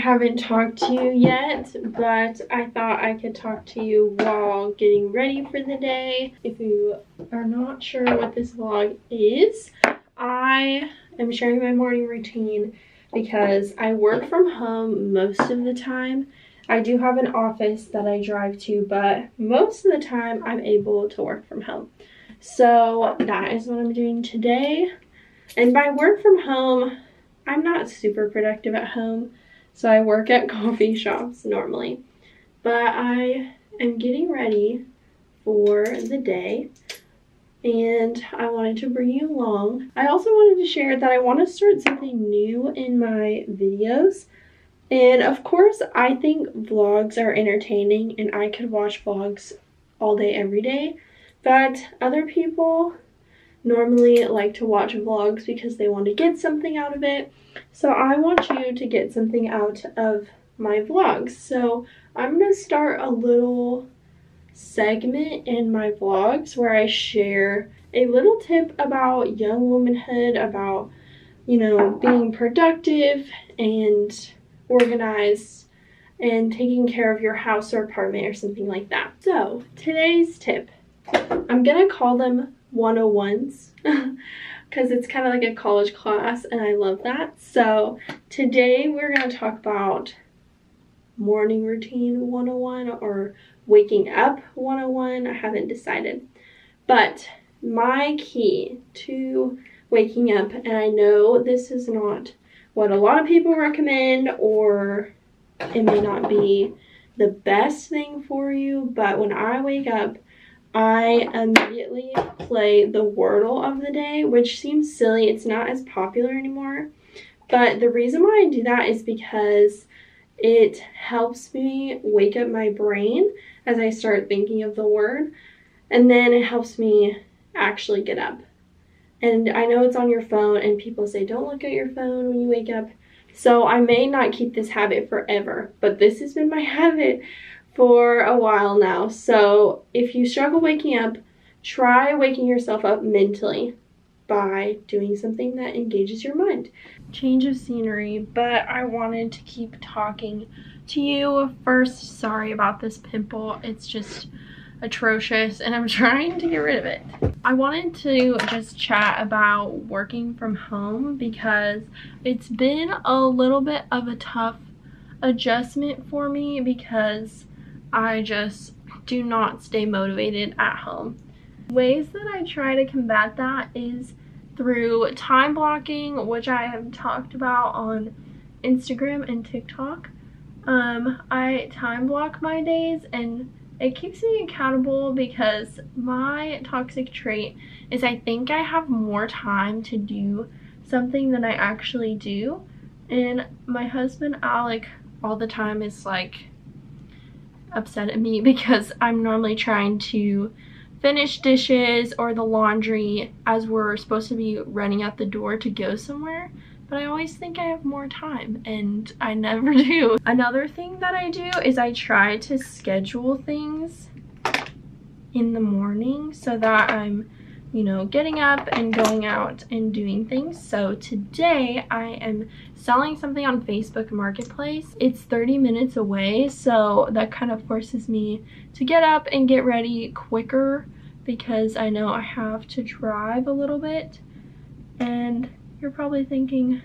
Haven't talked to you yet, but I thought I could talk to you while getting ready for the day. If you are not sure what this vlog is, I am sharing my morning routine because I work from home most of the time. I do have an office that I drive to, but most of the time I'm able to work from home. So that is what I'm doing today. And by work from home, I'm not super productive at home, so I work at coffee shops normally. But I am getting ready for the day and I wanted to bring you along. I also wanted to share that I want to start something new in my videos. And of course, I think vlogs are entertaining and I could watch vlogs all day, every day. But other people normally like to watch vlogs because they want to get something out of it. So I want you to get something out of my vlogs. So I'm going to start a little segment in my vlogs where I share a little tip about young womanhood, about, you know, being productive and organized and taking care of your house or apartment or something like that. So today's tip, I'm going to call them 101s because it's kind of like a college class and I love that. So today we're going to talk about morning routine 101 or waking up 101. I haven't decided. But my key to waking up, and I know this is not what a lot of people recommend or it may not be the best thing for you, but when I wake up, I immediately play the Wordle of the day, which seems silly. It's not as popular anymore. But the reason why I do that is because it helps me wake up my brain as I start thinking of the word. And then it helps me actually get up. And I know it's on your phone, and people say, don't look at your phone when you wake up. So I may not keep this habit forever, but this has been my habit for a while now. So if you struggle waking up, try waking yourself up mentally by doing something that engages your mind. Change of scenery, but I wanted to keep talking to you. First, sorry about this pimple. It's just atrocious and I'm trying to get rid of it. I wanted to just chat about working from home because it's been a little bit of a tough adjustment for me because I just do not stay motivated at home. Ways that I try to combat that is through time blocking, which I have talked about on Instagram and TikTok. Um, I time block my days and it keeps me accountable because my toxic trait is I think I have more time to do something than I actually do. And my husband Alec all the time is like, upset at me because I'm normally trying to finish dishes or the laundry as we're supposed to be running out the door to go somewhere but I always think I have more time and I never do. Another thing that I do is I try to schedule things in the morning so that I'm you know, getting up and going out and doing things. So today I am selling something on Facebook Marketplace. It's 30 minutes away, so that kind of forces me to get up and get ready quicker because I know I have to drive a little bit. And you're probably thinking,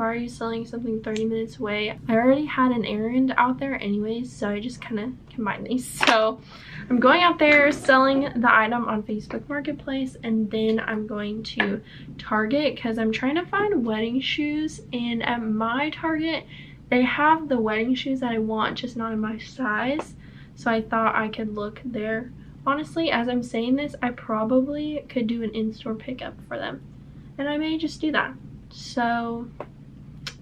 why are you selling something 30 minutes away? I already had an errand out there anyways, so I just kind of combined these. So I'm going out there selling the item on Facebook Marketplace and then I'm going to Target because I'm trying to find wedding shoes and at my Target they have the wedding shoes that I want just not in my size so I thought I could look there. Honestly, as I'm saying this, I probably could do an in-store pickup for them and I may just do that. So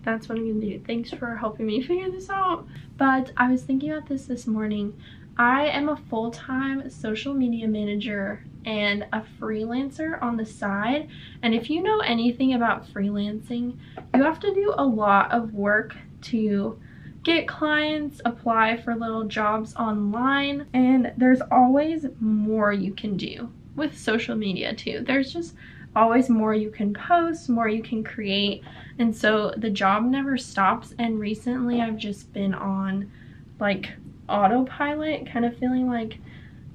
that's what I'm gonna do. Thanks for helping me figure this out. But I was thinking about this this morning. I am a full-time social media manager and a freelancer on the side. And if you know anything about freelancing, you have to do a lot of work to get clients, apply for little jobs online, and there's always more you can do with social media too. There's just always more you can post, more you can create, and so the job never stops. And recently I've just been on like autopilot, kind of feeling like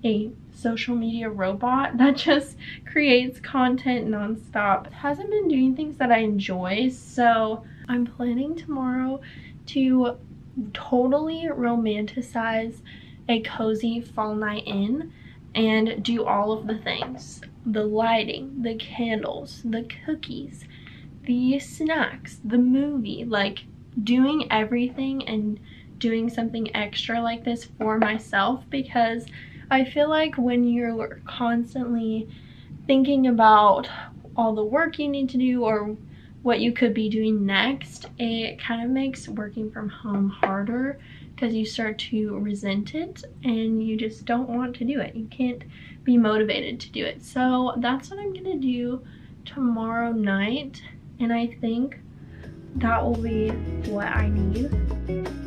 a social media robot that just creates content nonstop. Hasn't been doing things that I enjoy, so I'm planning tomorrow to totally romanticize a cozy fall night in and do all of the things. The lighting, the candles, the cookies, the snacks, the movie, like doing everything and doing something extra like this for myself because I feel like when you're constantly thinking about all the work you need to do or what you could be doing next, it kind of makes working from home harder because you start to resent it and you just don't want to do it. You can't be motivated to do it. So that's what I'm to do tomorrow night and I think that will be what I need.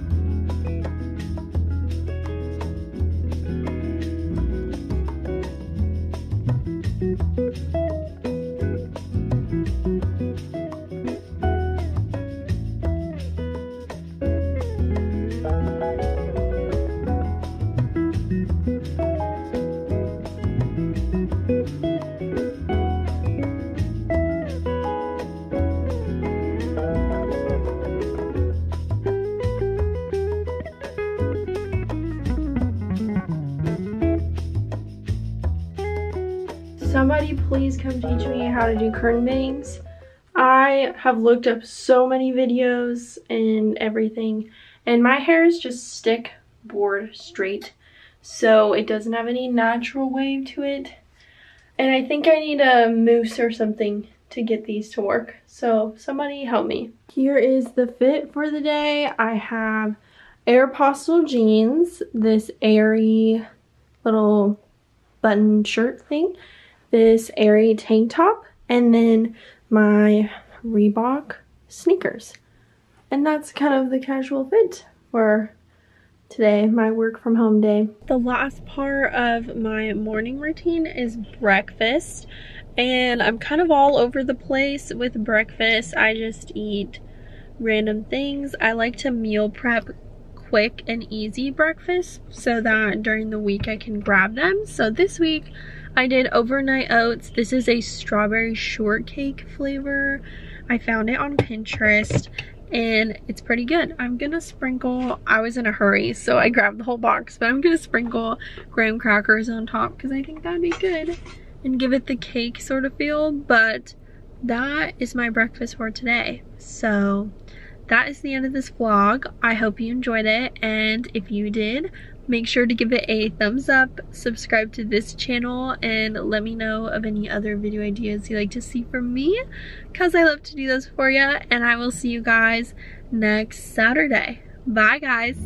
Teach me how to do curtain bangs. I have looked up so many videos and everything and my hair is just stick board straight so it doesn't have any natural wave to it and I think I need a mousse or something to get these to work so somebody help me. Here is the fit for the day. I have Aeropostale jeans, this airy little button shirt thing this airy tank top and then my Reebok sneakers. And that's kind of the casual fit for today, my work from home day. The last part of my morning routine is breakfast. And I'm kind of all over the place with breakfast. I just eat random things. I like to meal prep quick and easy breakfast so that during the week I can grab them. So this week I did overnight oats. This is a strawberry shortcake flavor. I found it on Pinterest and it's pretty good. I'm gonna sprinkle, I was in a hurry so I grabbed the whole box, but I'm gonna sprinkle graham crackers on top because I think that'd be good and give it the cake sort of feel, but that is my breakfast for today. So that is the end of this vlog. I hope you enjoyed it and if you did, Make sure to give it a thumbs up, subscribe to this channel, and let me know of any other video ideas you'd like to see from me because I love to do those for you. And I will see you guys next Saturday. Bye, guys.